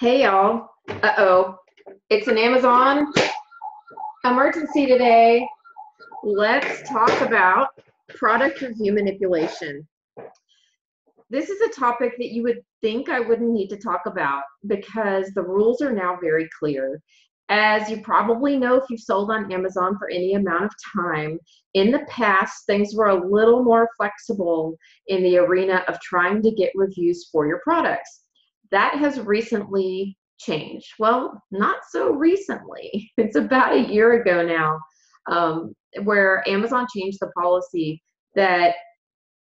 Hey y'all. Uh oh. It's an Amazon emergency today. Let's talk about product review manipulation. This is a topic that you would think I wouldn't need to talk about because the rules are now very clear. As you probably know, if you've sold on Amazon for any amount of time, in the past, things were a little more flexible in the arena of trying to get reviews for your products that has recently changed. Well, not so recently. It's about a year ago now, um, where Amazon changed the policy that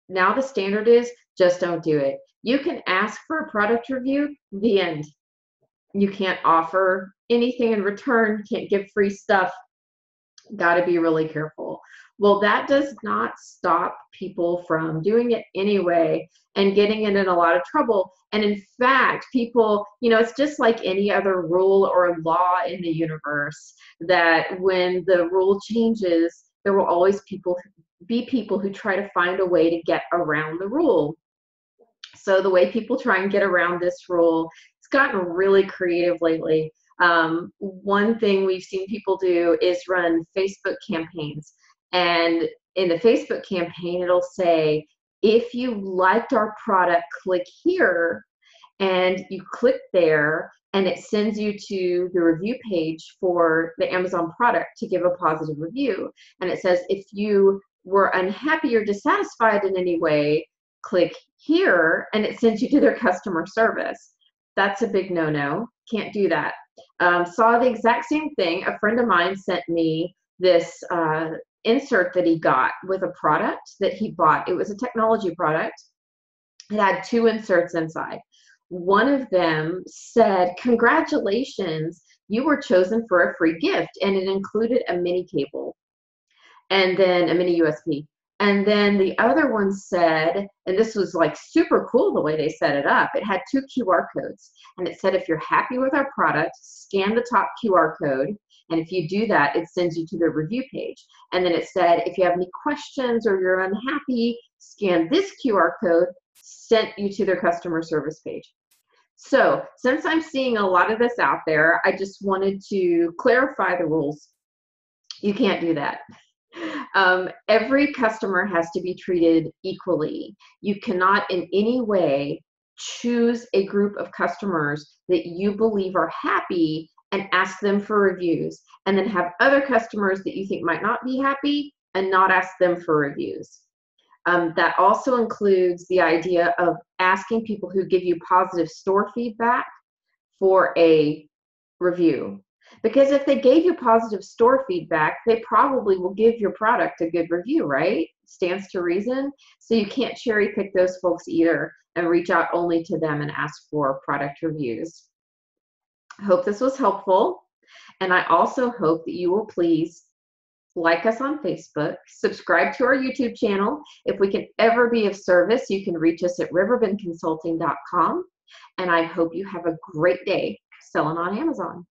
now the standard is just don't do it. You can ask for a product review, the end. You can't offer anything in return, can't give free stuff. Got to be really careful. Well, that does not stop people from doing it anyway and getting in a lot of trouble. And in fact, people, you know, it's just like any other rule or law in the universe that when the rule changes, there will always people be people who try to find a way to get around the rule. So the way people try and get around this rule, it's gotten really creative lately. Um, one thing we've seen people do is run Facebook campaigns and in the Facebook campaign, it'll say, if you liked our product, click here. And you click there, and it sends you to the review page for the Amazon product to give a positive review. And it says, if you were unhappy or dissatisfied in any way, click here, and it sends you to their customer service. That's a big no no. Can't do that. Um, saw the exact same thing. A friend of mine sent me this uh, insert that he got with a product that he bought. It was a technology product. It had two inserts inside. One of them said, Congratulations, you were chosen for a free gift. And it included a mini cable and then a mini USB. And then the other one said, and this was like super cool the way they set it up. It had two QR codes. And it said, if you're happy with our product, scan the top QR code and if you do that, it sends you to the review page. And then it said, if you have any questions or you're unhappy, scan this QR code, sent you to their customer service page. So since I'm seeing a lot of this out there, I just wanted to clarify the rules. You can't do that. Um, every customer has to be treated equally. You cannot in any way choose a group of customers that you believe are happy and ask them for reviews and then have other customers that you think might not be happy and not ask them for reviews. Um, that also includes the idea of asking people who give you positive store feedback for a review. Because if they gave you positive store feedback, they probably will give your product a good review, right? Stands to reason. So you can't cherry pick those folks either and reach out only to them and ask for product reviews hope this was helpful. And I also hope that you will please like us on Facebook, subscribe to our YouTube channel. If we can ever be of service, you can reach us at riverbendconsulting.com. And I hope you have a great day selling on Amazon.